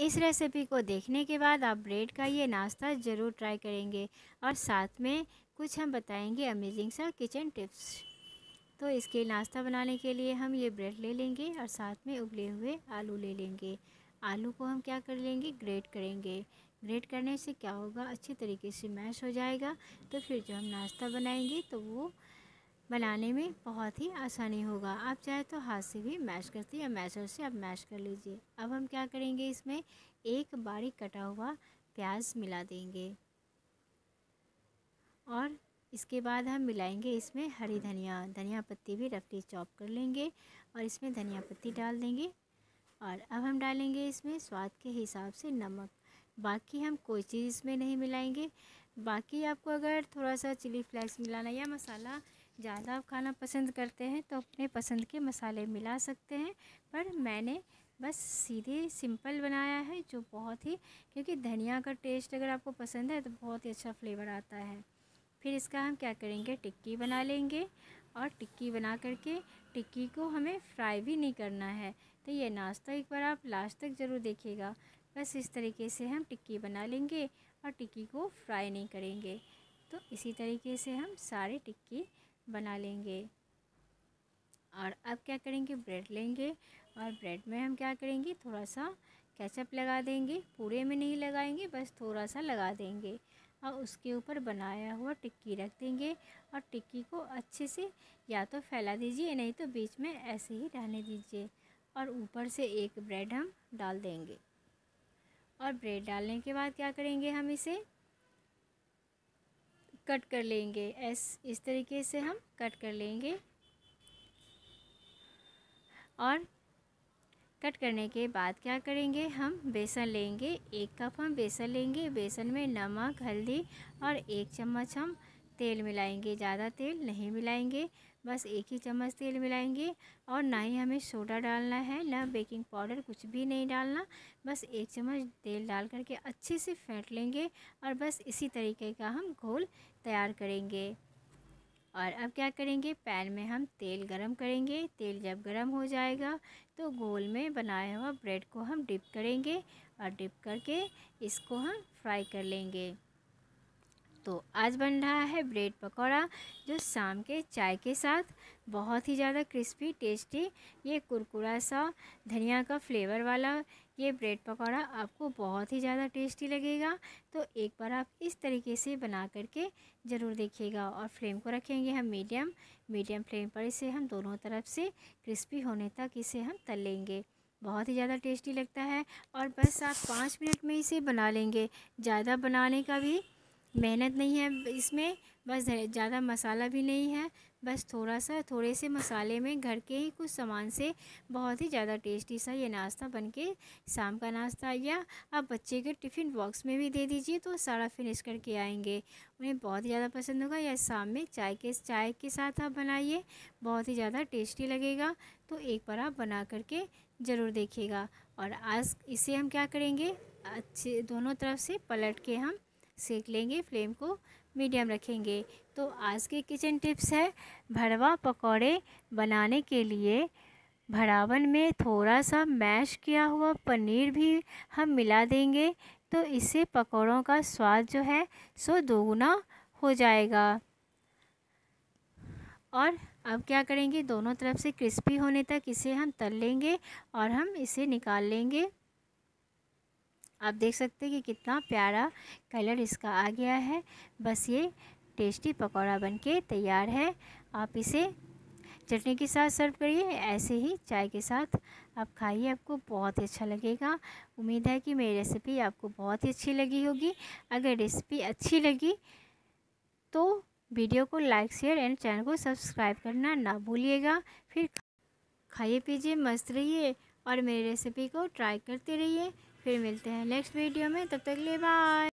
इस रेसिपी को देखने के बाद आप ब्रेड का ये नाश्ता ज़रूर ट्राई करेंगे और साथ में कुछ हम बताएँगे अमेजिंग सा किचन टिप्स तो इसके नाश्ता बनाने के लिए हम ये ब्रेड ले लेंगे और साथ में उबले हुए आलू ले लेंगे। आलू को हम क्या कर लेंगे? ग्रेट करेंगे। ग्रेट करने से क्या होगा? अच्छे तरीके से मैश हो जाएगा। तो फिर जो हम नाश्ता बनाएँगे तो वो बनाने में बहुत ही आसानी होगा। आप चाहे तो हाथ से भी मैश करती या मैशर से आप मैश कर लीजिए। अब हम क्या करेंगे, इसमें एक बारीक कटा हुआ प्याज मिला देंगे। और इसके बाद हम मिलाएँगे इसमें हरी धनिया। धनिया पत्ती भी रफली चॉप कर लेंगे और इसमें धनिया पत्ती डाल देंगे। और अब हम डालेंगे इसमें स्वाद के हिसाब से नमक। बाकी हम कोई चीज़ इसमें नहीं मिलाएँगे। बाकी आपको अगर थोड़ा सा चिली फ्लेक्स मिलाना या मसाला ज़्यादा आप खाना पसंद करते हैं तो अपने पसंद के मसाले मिला सकते हैं, पर मैंने बस सीधे सिंपल बनाया है जो बहुत ही, क्योंकि धनिया का टेस्ट अगर आपको पसंद है तो बहुत ही अच्छा फ्लेवर आता है। फिर इसका हम क्या करेंगे, टिक्की बना लेंगे और टिक्की बना करके टिक्की को हमें फ्राई भी नहीं करना है। तो ये नाश्ता एक बार आप लास्ट तक ज़रूर देखिएगा। बस इस तरीके से हम टिक्की बना लेंगे और टिक्की को फ्राई नहीं करेंगे। तो इसी तरीके से हम सारे टिक्की बना लेंगे। और अब क्या करेंगे? ब्रेड लेंगे। और ब्रेड में हम क्या करेंगे? थोड़ा सा केचप लगा देंगे। पूरे में नहीं लगाएँगे, बस थोड़ा सा लगा देंगे। और उसके ऊपर बनाया हुआ टिक्की रख देंगे। और टिक्की को अच्छे से या तो फैला दीजिए, नहीं तो बीच में ऐसे ही रहने दीजिए। और ऊपर से एक ब्रेड हम डाल देंगे। और ब्रेड डालने के बाद क्या करेंगे हम इसे? कट कर लेंगे। एस, इस तरीके से हम कट कर लेंगे। और कट करने के बाद क्या करेंगे? हम बेसन लेंगे। एक कप हम बेसन लेंगे। बेसन में नमक, हल्दी और एक चम्मच हम तेल मिलाएँगे, ज़्यादा तेल नहीं मिलाएँगे, बस एक ही चम्मच तेल मिलाएँगे और ना ही हमें सोडा डालना है, ना बेकिंग पाउडर, कुछ भी नहीं डालना, बस एक चम्मच तेल डाल करके अच्छे से फेंट लेंगे और बस इसी तरीके का हम घोल तैयार करेंगे। और अब क्या करेंगे? पैन में हम तेल गरम करेंगे, तेल जब गरम हो जाएगा तो गोल में बनाया हुआ ब्रेड को हम डिप करेंगे और डिप करके इसको हम फ्राई कर लेंगे। तो आज बन रहा है ब्रेड पकौड़ा, जो शाम के चाय के साथ। बहुत ही ज़्यादा क्रिस्पी, टेस्टी, ये कुरकुरा सा, धनिया का फ्लेवर वाला ये ब्रेड पकौड़ा आपको बहुत ही ज़्यादा टेस्टी लगेगा। तो एक बार आप इस तरीके से बना करके ज़रूर देखिएगा और फ्लेम को रखेंगे हम मीडियम। मीडियम फ्लेम पर इसे हम दोनों तरफ़ से क्रिस्पी होने तक इसे हम तल लेंगे। बहुत ही ज़्यादा टेस्टी लगता है और बस आप पाँच मिनट में इसे बना लेंगे। ज़्यादा बनाने का भी मेहनत नहीं है इसमें, बस ज़्यादा मसाला भी नहीं है, बस थोड़ा सा थोड़े से मसाले में घर के ही कुछ सामान से बहुत ही ज़्यादा टेस्टी सा ये नाश्ता बन के शाम का नाश्ता या आप बच्चे के टिफ़िन बॉक्स में भी दे दीजिए तो सारा फिनिश करके आएँगे। उन्हें बहुत ही ज़्यादा पसंद होगा या शाम में चाय के चाय के साथ आप बनाइए, बहुत ही ज़्यादा टेस्टी लगेगा तो एक बार आप बना करके ज़रूर देखिएगा। और आज इसे हम क्या करेंगे, अच्छे दोनों तरफ़ से पलट के हम सेक लेंगे, फ्लेम को मीडियम रखेंगे। तो आज के किचन टिप्स है, भरवा पकौड़े बनाने के लिए भरावन में थोड़ा सा मैश किया हुआ पनीर भी हम मिला देंगे। तो इससे पकौड़ों का स्वाद जो है, सो दोगुना हो जाएगा। और अब क्या करेंगे, दोनों तरफ़ से क्रिस्पी होने तक इसे हम तल लेंगे और हम इसे निकाल लेंगे। आप देख सकते हैं कि कितना प्यारा कलर इसका आ गया है। बस ये टेस्टी पकौड़ा बनके तैयार है। आप इसे चटनी के साथ सर्व करिए, ऐसे ही चाय के साथ आप खाइए, आपको बहुत ही अच्छा लगेगा। उम्मीद है कि मेरी रेसिपी आपको बहुत ही अच्छी लगी होगी। अगर रेसिपी अच्छी लगी तो वीडियो को लाइक शेयर एंड चैनल को सब्सक्राइब करना ना भूलिएगा। फिर खाइए, पीजिए, मस्त रहिए और मेरी रेसिपी को ट्राई करते रहिए। फिर मिलते हैं नेक्स्ट वीडियो में तब तक लिए बाय